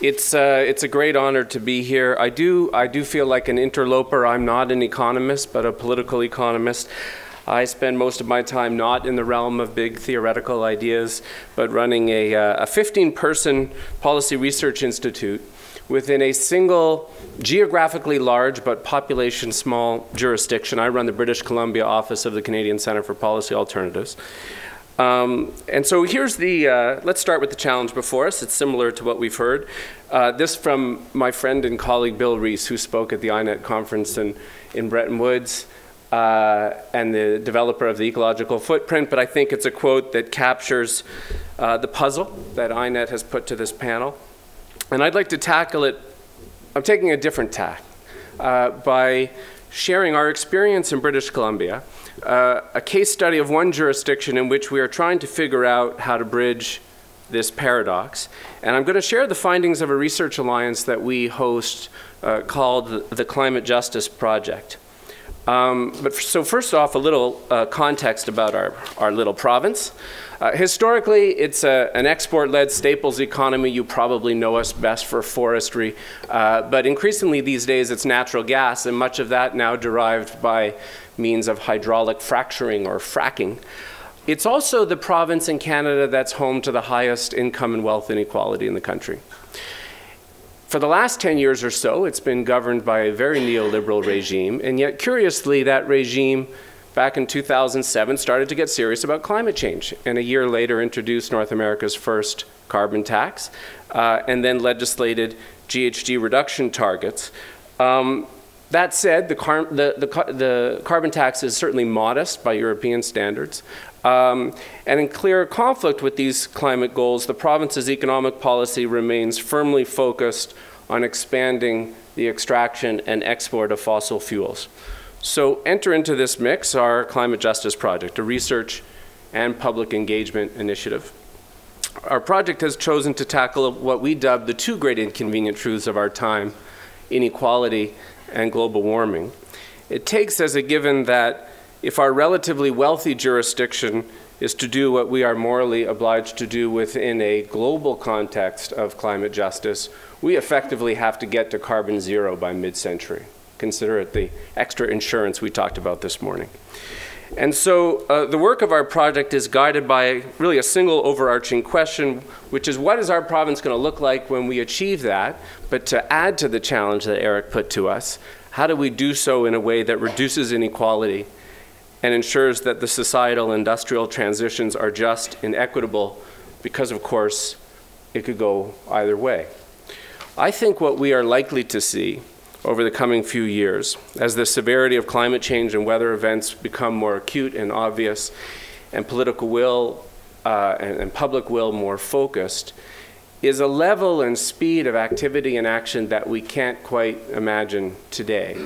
It's, uh, it's a great honor to be here. I do, I do feel like an interloper. I'm not an economist, but a political economist. I spend most of my time not in the realm of big theoretical ideas, but running a, uh, a 15 person policy research institute within a single geographically large but population small jurisdiction. I run the British Columbia office of the Canadian Centre for Policy Alternatives. Um, and so here's the, uh, let's start with the challenge before us. It's similar to what we've heard. Uh, this from my friend and colleague Bill Rees, who spoke at the INET conference in, in Bretton Woods, uh, and the developer of the ecological footprint, but I think it's a quote that captures uh, the puzzle that INET has put to this panel. And I'd like to tackle it, I'm taking a different tack uh, by sharing our experience in British Columbia uh, a case study of one jurisdiction in which we are trying to figure out how to bridge this paradox. And I'm going to share the findings of a research alliance that we host uh, called the Climate Justice Project. Um, but so first off, a little uh, context about our, our little province. Uh, historically, it's a, an export-led staples economy. You probably know us best for forestry, uh, but increasingly these days it's natural gas, and much of that now derived by means of hydraulic fracturing or fracking. It's also the province in Canada that's home to the highest income and wealth inequality in the country. For the last 10 years or so, it's been governed by a very neoliberal regime, and yet curiously, that regime back in 2007 started to get serious about climate change, and a year later introduced North America's first carbon tax, uh, and then legislated GHG reduction targets. Um, that said, the, car the, the, the, carbon tax is certainly modest by European standards. Um, and in clear conflict with these climate goals, the province's economic policy remains firmly focused on expanding the extraction and export of fossil fuels. So enter into this mix our Climate Justice Project, a research and public engagement initiative. Our project has chosen to tackle what we dub the two great inconvenient truths of our time, inequality and global warming. It takes as a given that if our relatively wealthy jurisdiction is to do what we are morally obliged to do within a global context of climate justice, we effectively have to get to carbon zero by mid-century. Consider it the extra insurance we talked about this morning. And so uh, the work of our project is guided by really a single overarching question, which is what is our province going to look like when we achieve that? But to add to the challenge that Eric put to us, how do we do so in a way that reduces inequality and ensures that the societal industrial transitions are just and equitable because, of course, it could go either way. I think what we are likely to see over the coming few years as the severity of climate change and weather events become more acute and obvious and political will uh, and, and public will more focused is a level and speed of activity and action that we can't quite imagine today.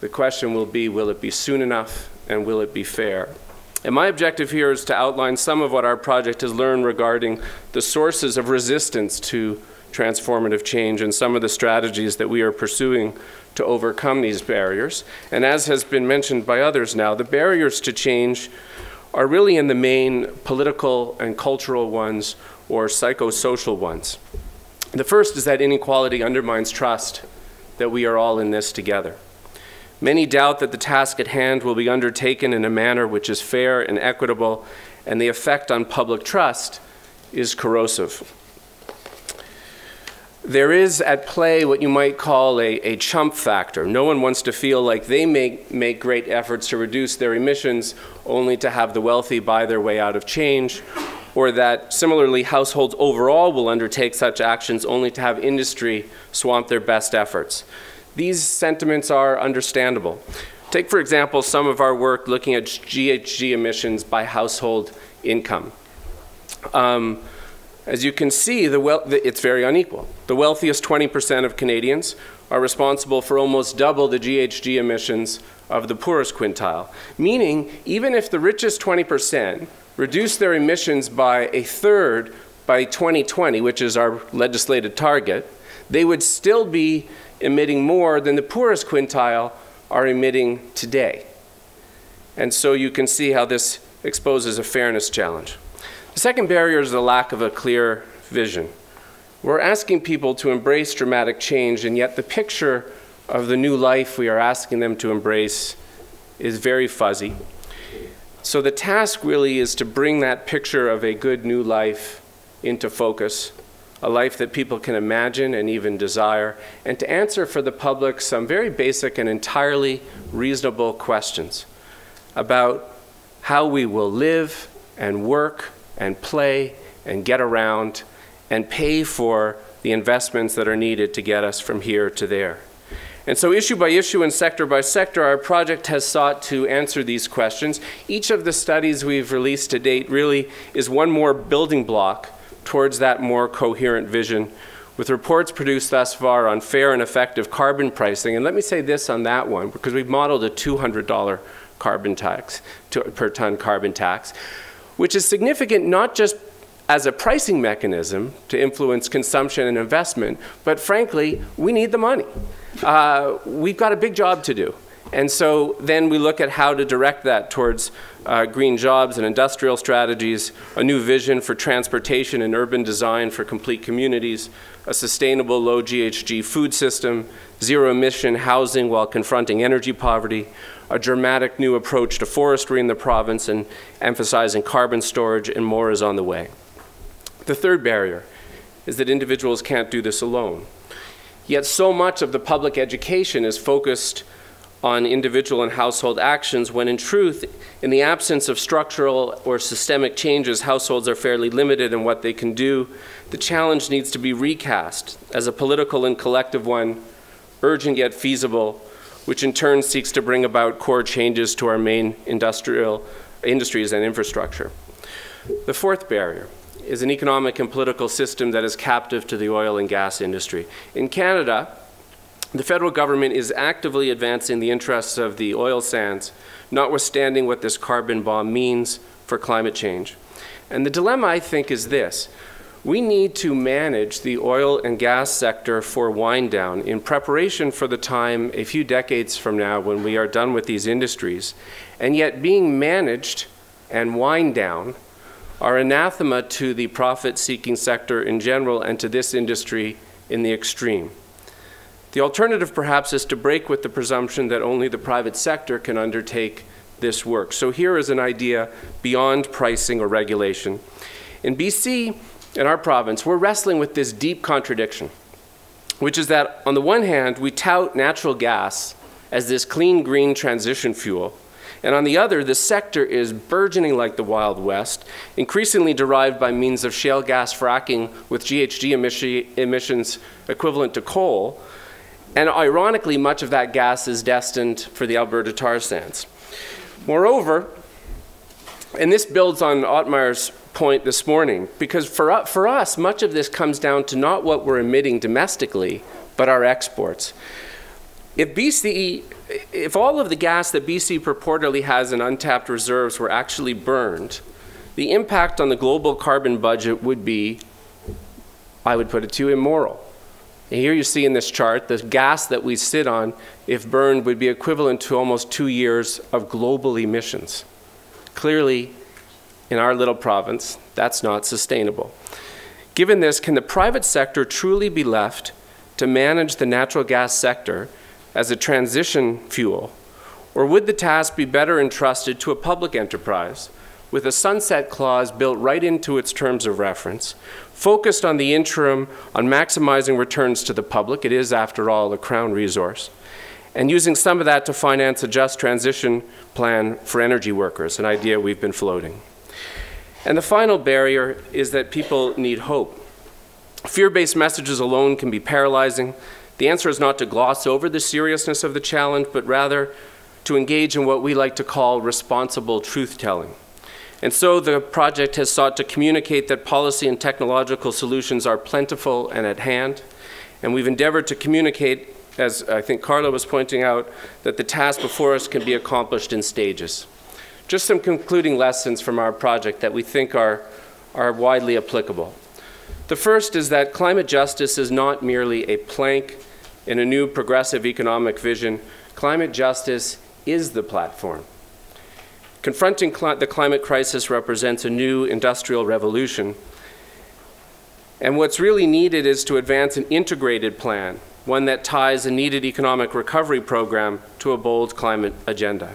The question will be, will it be soon enough and will it be fair? And my objective here is to outline some of what our project has learned regarding the sources of resistance to transformative change and some of the strategies that we are pursuing to overcome these barriers. And as has been mentioned by others now, the barriers to change are really in the main political and cultural ones or psychosocial ones. The first is that inequality undermines trust that we are all in this together. Many doubt that the task at hand will be undertaken in a manner which is fair and equitable, and the effect on public trust is corrosive. There is at play what you might call a, a chump factor. No one wants to feel like they make, make great efforts to reduce their emissions only to have the wealthy buy their way out of change, or that similarly households overall will undertake such actions only to have industry swamp their best efforts. These sentiments are understandable. Take, for example, some of our work looking at GHG emissions by household income. Um, as you can see, the it's very unequal. The wealthiest 20% of Canadians are responsible for almost double the GHG emissions of the poorest quintile, meaning even if the richest 20% reduce their emissions by a third by 2020, which is our legislated target, they would still be emitting more than the poorest quintile are emitting today. And so you can see how this exposes a fairness challenge. The second barrier is the lack of a clear vision. We're asking people to embrace dramatic change, and yet the picture of the new life we are asking them to embrace is very fuzzy. So the task really is to bring that picture of a good new life into focus, a life that people can imagine and even desire, and to answer for the public some very basic and entirely reasonable questions about how we will live and work and play and get around and pay for the investments that are needed to get us from here to there. And so, issue by issue and sector by sector, our project has sought to answer these questions. Each of the studies we've released to date really is one more building block towards that more coherent vision, with reports produced thus far on fair and effective carbon pricing. And let me say this on that one, because we've modeled a $200 carbon tax to, per ton carbon tax, which is significant not just as a pricing mechanism to influence consumption and investment, but frankly, we need the money. Uh, we've got a big job to do. And so then we look at how to direct that towards uh, green jobs and industrial strategies, a new vision for transportation and urban design for complete communities, a sustainable low GHG food system, zero emission housing while confronting energy poverty, a dramatic new approach to forestry in the province and emphasizing carbon storage, and more is on the way. The third barrier is that individuals can't do this alone. Yet so much of the public education is focused on individual and household actions when in truth, in the absence of structural or systemic changes, households are fairly limited in what they can do. The challenge needs to be recast as a political and collective one, urgent yet feasible, which in turn seeks to bring about core changes to our main industrial industries and infrastructure. The fourth barrier is an economic and political system that is captive to the oil and gas industry. In Canada, the federal government is actively advancing the interests of the oil sands, notwithstanding what this carbon bomb means for climate change. And the dilemma, I think, is this. We need to manage the oil and gas sector for wind down in preparation for the time a few decades from now when we are done with these industries. And yet, being managed and wind down are anathema to the profit seeking sector in general and to this industry in the extreme. The alternative, perhaps, is to break with the presumption that only the private sector can undertake this work. So here is an idea beyond pricing or regulation. In BC, in our province, we're wrestling with this deep contradiction, which is that on the one hand, we tout natural gas as this clean green transition fuel, and on the other, the sector is burgeoning like the Wild West, increasingly derived by means of shale gas fracking with GHG emissions equivalent to coal. And ironically, much of that gas is destined for the Alberta tar sands. Moreover, and this builds on Ottmar's point this morning, because for, for us, much of this comes down to not what we're emitting domestically, but our exports. If BC if all of the gas that BC purportedly has in untapped reserves were actually burned, the impact on the global carbon budget would be, I would put it to immoral. And here you see in this chart, the gas that we sit on, if burned, would be equivalent to almost two years of global emissions. Clearly, in our little province, that's not sustainable. Given this, can the private sector truly be left to manage the natural gas sector as a transition fuel? Or would the task be better entrusted to a public enterprise with a sunset clause built right into its terms of reference, focused on the interim on maximizing returns to the public? It is, after all, a crown resource. And using some of that to finance a just transition plan for energy workers, an idea we've been floating. And the final barrier is that people need hope. Fear based messages alone can be paralyzing. The answer is not to gloss over the seriousness of the challenge, but rather to engage in what we like to call responsible truth telling. And so the project has sought to communicate that policy and technological solutions are plentiful and at hand. And we've endeavored to communicate, as I think Carla was pointing out, that the task before us can be accomplished in stages. Just some concluding lessons from our project that we think are, are widely applicable. The first is that climate justice is not merely a plank in a new progressive economic vision, climate justice is the platform. Confronting cl the climate crisis represents a new industrial revolution. And what's really needed is to advance an integrated plan, one that ties a needed economic recovery program to a bold climate agenda.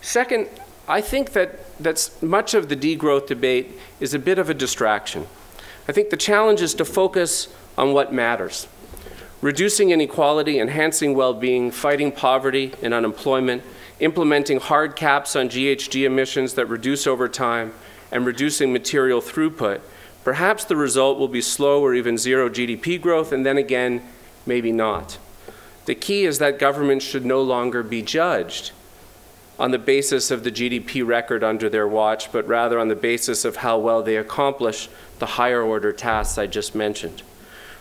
Second, I think that that's much of the degrowth debate is a bit of a distraction. I think the challenge is to focus on what matters. Reducing inequality, enhancing well-being, fighting poverty and unemployment, implementing hard caps on GHG emissions that reduce over time, and reducing material throughput, perhaps the result will be slow or even zero GDP growth, and then again, maybe not. The key is that governments should no longer be judged on the basis of the GDP record under their watch, but rather on the basis of how well they accomplish the higher order tasks I just mentioned.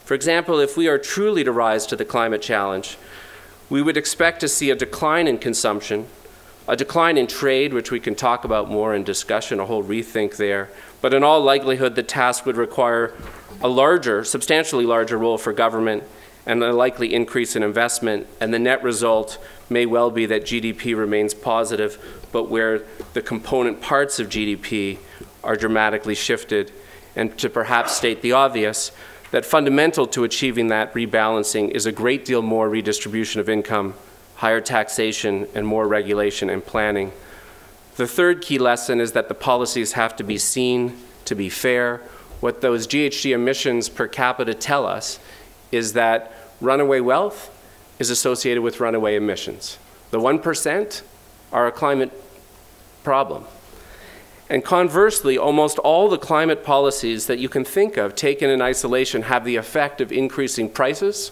For example, if we are truly to rise to the climate challenge, we would expect to see a decline in consumption, a decline in trade, which we can talk about more in discussion, a whole rethink there. But in all likelihood, the task would require a larger, substantially larger role for government and a likely increase in investment. And the net result may well be that GDP remains positive, but where the component parts of GDP are dramatically shifted. And to perhaps state the obvious, that fundamental to achieving that rebalancing is a great deal more redistribution of income, higher taxation, and more regulation and planning. The third key lesson is that the policies have to be seen to be fair. What those GHG emissions per capita tell us is that runaway wealth is associated with runaway emissions. The 1% are a climate problem. And conversely, almost all the climate policies that you can think of taken in isolation have the effect of increasing prices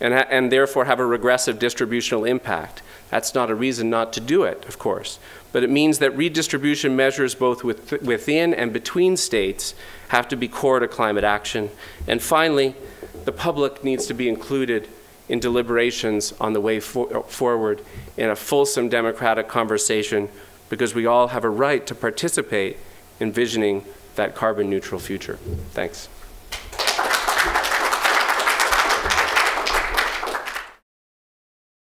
and, and therefore have a regressive distributional impact. That's not a reason not to do it, of course. But it means that redistribution measures both with, within and between states have to be core to climate action. And finally, the public needs to be included in deliberations on the way for forward in a fulsome democratic conversation because we all have a right to participate in visioning that carbon neutral future. Thanks.